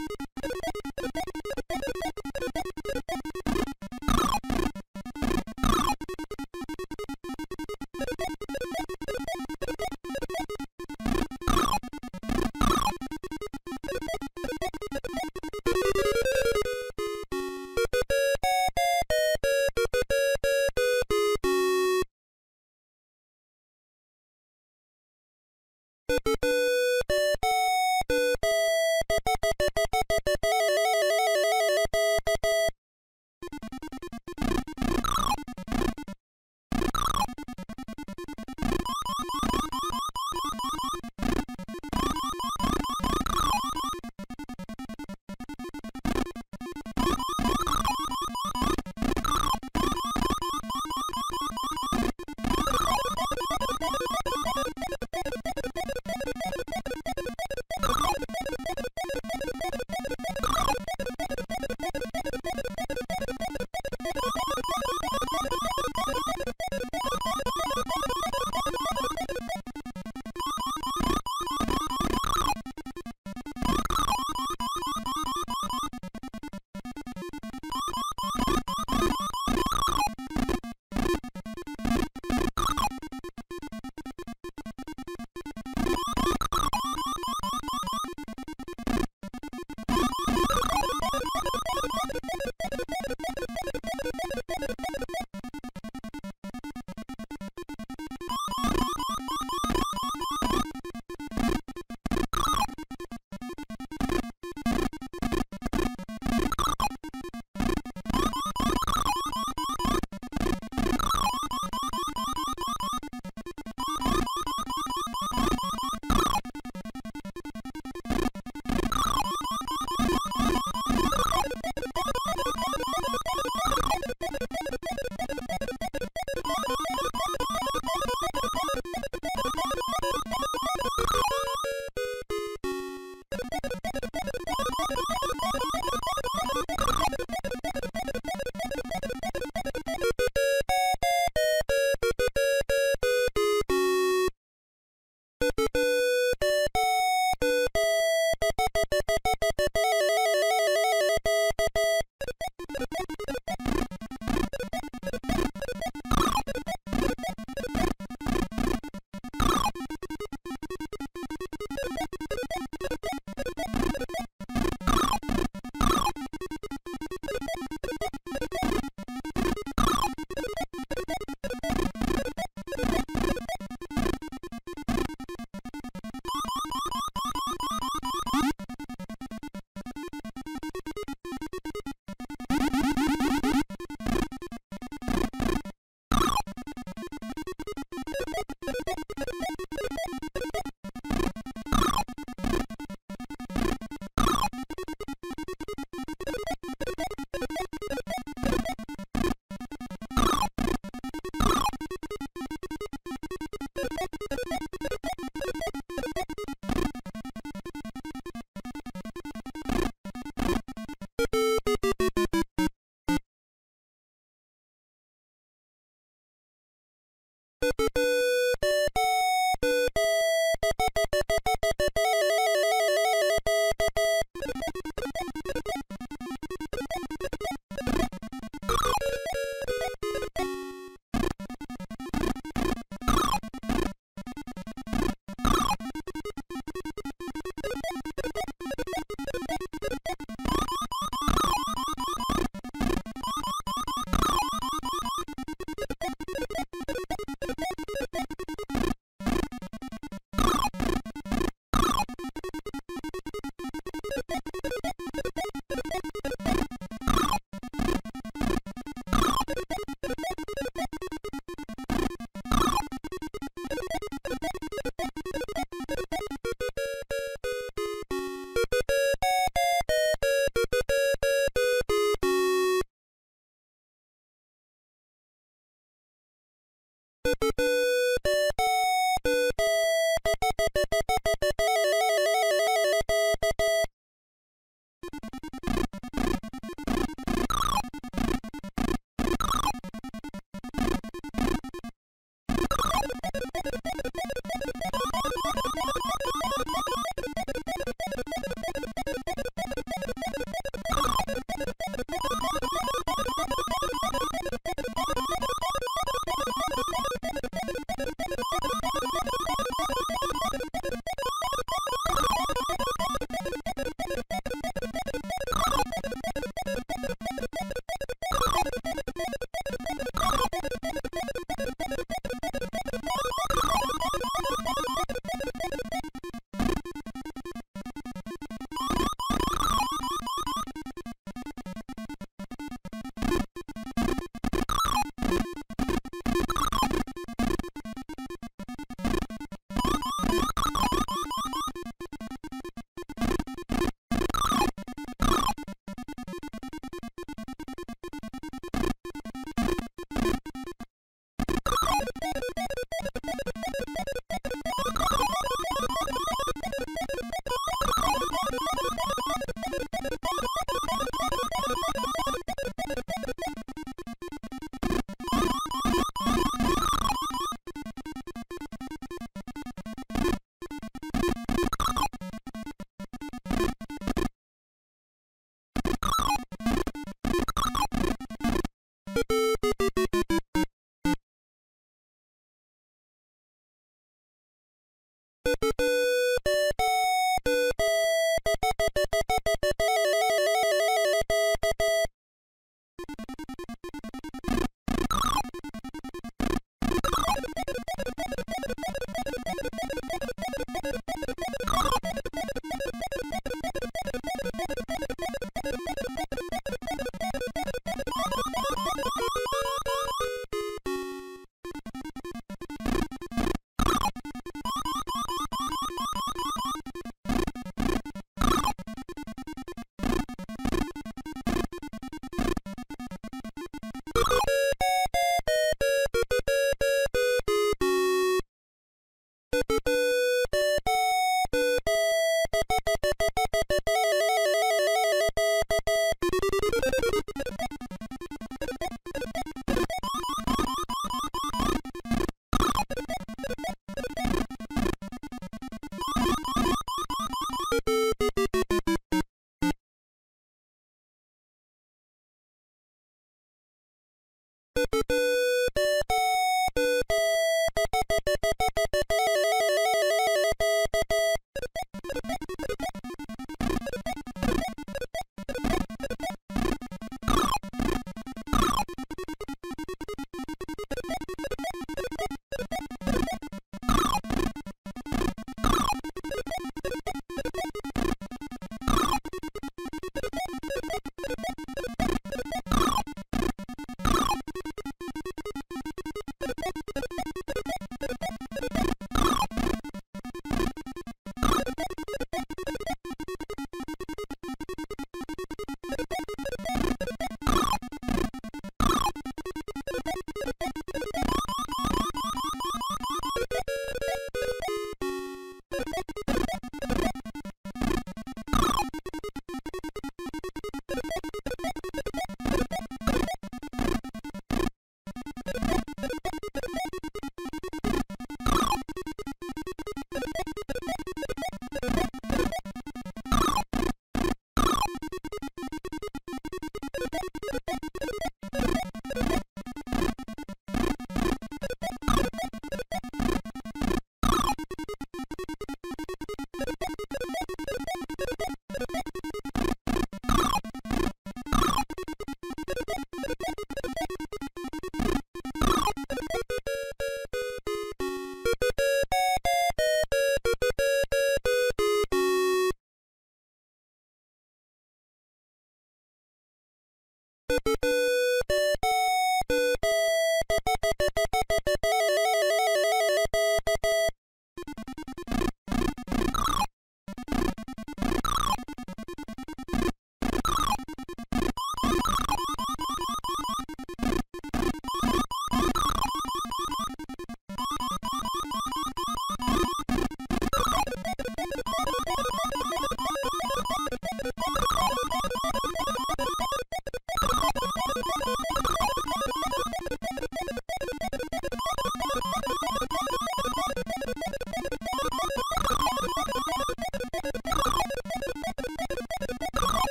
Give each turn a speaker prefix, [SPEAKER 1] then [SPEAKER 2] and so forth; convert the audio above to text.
[SPEAKER 1] you